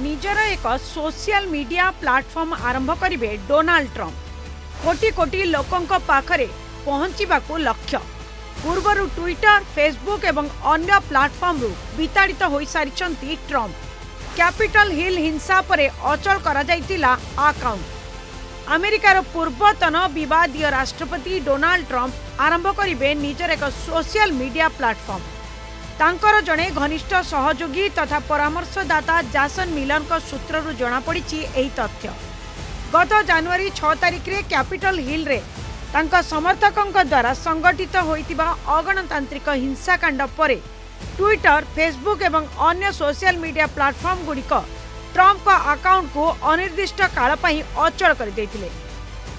ନିଜର ଏକ social media platform ଆରମ୍ଭ କରିବେ ଡୋନାଲ୍ଡ ଟ୍ରମ୍ପ। କୋଟି କୋଟି ଲୋକଙ୍କ ପାଖରେ ପହଞ୍ଚିବାକୁ ଲକ୍ଷ୍ୟ। ପୂର୍ବରୁ ଟ୍ୱିଟର ଫେସବୁକ୍ ଏବଂ ଅନ୍ୟ ପ୍ଲାଟଫର୍ମରୁ ବିତାଡ଼ିତ ହୋଇସାରିଛନ୍ତି ଟ୍ରମ୍ପ। କ୍ୟାପିଟଲ ହିଲ୍ ହିଂସା ପରେ ଅଚଳ କରାଯାଇଥିଲା ଆକାଉଣ୍ଟ ଆମେରିକାର ପୂର୍ବତନ ବିବାଦୀୟ ରାଷ୍ଟ୍ରପତି ଡୋନାଲ୍ଡ ଟ୍ରମ୍ପ ଆରମ୍ଭ କରିବେ ନିଜର ଏକ ସୋସିଆଲ ମିଡିଆ ପ୍ଲାଟଫର୍ମ। ତାଙ୍କର ଜଣେ ଘନିଷ୍ଠ ସହଯୋଗୀ ତଥା ପରାମର୍ଶଦାତା ଜାସନ ମିଲରଙ୍କ ସୂତ୍ରରୁ ଜଣାପଡ଼ିଛି ଏହି ତଥ୍ୟ। ଗତ ଜାନୁଆରୀ ଛଅ ତାରିଖରେ କ୍ୟାପିଟଲ ହିଲ୍ରେ ତାଙ୍କ ସମର୍ଥକଙ୍କ ଦ୍ୱାରା ସଂଗଠିତ ହୋଇଥିବା ଅଗଣତାନ୍ତ୍ରିକ ହିଂସାକାଣ୍ଡ ପରେ ଟ୍ୱିଟର ଫେସବୁକ୍ ଏବଂ ଅନ୍ୟ ସୋସିଆଲ ମିଡିଆ ପ୍ଲାଟଫର୍ମଗୁଡ଼ିକ ଟ୍ରମ୍ପଙ୍କ ଆକାଉଣ୍ଟକୁ ଅନିର୍ଦ୍ଦିଷ୍ଟ କାଳ ପାଇଁ ଅଚଳ କରିଦେଇଥିଲେ।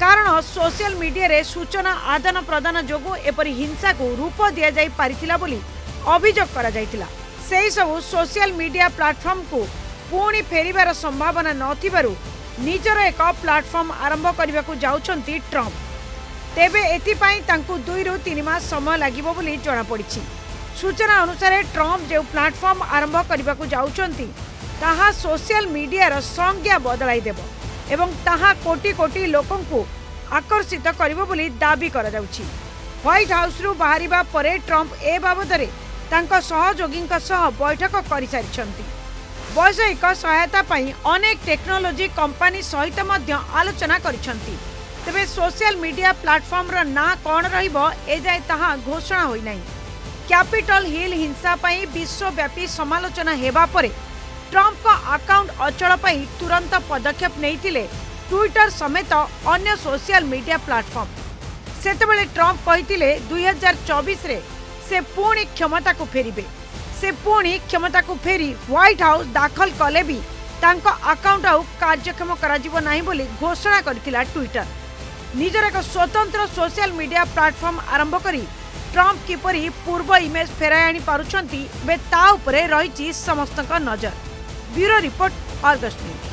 କାରଣ ସୋସିଆଲ ମିଡିଆରେ ସୂଚନା ଆଦାନ ପ୍ରଦାନ ଯୋଗୁଁ ଏପରି ହିଂସାକୁ ରୂପ ଦିଆଯାଇ ପାରିଥିଲା ବୋଲି ଅଭିଯୋଗ କରାଯାଇଥିଲା। ସେହିସବୁ ସୋସିଆଲ ମିଡିଆ ପ୍ଲାଟଫର୍ମକୁ ପୁଣି ଫେରିବାର ସମ୍ଭାବନା ନଥିବାରୁ ନିଜର ଏକ ପ୍ଲାଟଫର୍ମ ଆରମ୍ଭ କରିବାକୁ ଯାଉଛନ୍ତି ଟ୍ରମ୍ପ ତେବେ ଏଥିପାଇଁ ତାଙ୍କୁ ଦୁଇରୁ ତିନି ମାସ ସମୟ ଲାଗିବ ବୋଲି ଜଣାପଡ଼ିଛି। ସୂଚନା ଅନୁସାରେ ଟ୍ରମ୍ପ ଯେଉଁ ପ୍ଲାଟଫର୍ମ ଆରମ୍ଭ କରିବାକୁ ଯାଉଛନ୍ତି ତାହା ସୋସିଆଲ ମିଡିଆର ସଂଜ୍ଞା ବଦଳାଇ ଦେବ ଏବଂ ତାହା କୋଟି କୋଟି ଲୋକଙ୍କୁ ଆକର୍ଷିତ କରିବ ବୋଲି ଦାବି କରାଯାଉଛି। ହ୍ୱାଇଟ୍ ହାଉସ୍ରୁ ବାହାରିବା ପରେ ଟ୍ରମ୍ପ ଏ ବାବଦରେ ତାଙ୍କ ସହଯୋଗୀଙ୍କ ସହ ବୈଠକ କରିସାରିଛନ୍ତି। ବୈଷୟିକ ସହାୟତା ପାଇଁ ଅନେକ ଟେକ୍ନୋଲୋଜି କମ୍ପାନୀ ସହିତ ମଧ୍ୟ ଆଲୋଚନା କରିଛନ୍ତି। ତେବେ ସୋସିଆଲ ମିଡିଆ ପ୍ଲାଟଫର୍ମର ନାଁ କ'ଣ ରହିବ ଏଯାଏ ତାହା ଘୋଷଣା ହୋଇନାହିଁ। କ୍ୟାପିଟଲ ହିଲ୍ ହିଂସା ପାଇଁ ବିଶ୍ୱବ୍ୟାପୀ ସମାଲୋଚନା ହେବା ପରେ ଟ୍ରମ୍ପଙ୍କ ଆକାଉଣ୍ଟ ଅଚଳ ପାଇଁ ତୁରନ୍ତ ପଦକ୍ଷେପ ନେଇଥିଲେ ଟ୍ୱିଟର ସମେତ ଅନ୍ୟ ସୋସିଆଲ ମିଡିଆ ପ୍ଲାଟଫର୍ମ। ସେତେବେଳେ ଟ୍ରମ୍ପ କହିଥିଲେ ଦୁଇହଜାର ଚବିଶରେ ସେ ପୁଣି କ୍ଷମତାକୁ ଫେରିବେ ସେ ପୁଣି କ୍ଷମତାକୁ ଫେରି ହ୍ୱାଇଟ୍ ହାଉସ୍ ଦାଖଲ କଲେ ବି ତାଙ୍କ ଆକାଉଣ୍ଟ ଆଉ କାର୍ଯ୍ୟକ୍ଷମ କରାଯିବ ନାହିଁ ବୋଲି ଘୋଷଣା କରିଥିଲା ଟ୍ୱିଟର ନିଜର ଏକ ସ୍ୱତନ୍ତ୍ର ସୋସିଆଲ ମିଡିଆ ପ୍ଲାଟଫର୍ମ ଆରମ୍ଭ କରି ଟ୍ରମ୍ପ କିପରି ପୂର୍ବ ଇମେଜ ଫେରାଇ ଆଣିପାରୁଛନ୍ତି ଏବେ ତା ଉପରେ ରହିଛି ସମସ୍ତଙ୍କ ନଜର ବ୍ୟୁରୋ ରିପୋର୍ଟ ଅର୍ଗଷ୍ଟ ନ୍ୟୁଜ୍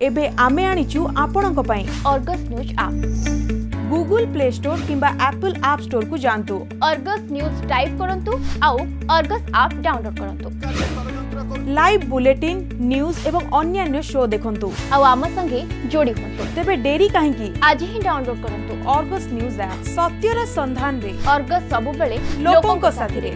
ଏବେ ଆମେ ଆଣିଛୁ ଆପଣଙ୍କ ପାଇଁ Argus news app Google play store किंबा एप्पल आप स्टोर को जातु अर्गस न्यूज़ टाइप करंतु आउ अर्गस आप डाउनलोड करंतु। लाइव बुलेटिन न्यूज़ एवं अन्य शो देखंतु। आउ आम संगे जोड़ी होंतु तेबे डेरी काहे की आज ही डाउनलोड करंतु। अर्गस न्यूज़ ऐप सत्यर संधान रे। अर्गस सब बेले लोकों को साथी रे।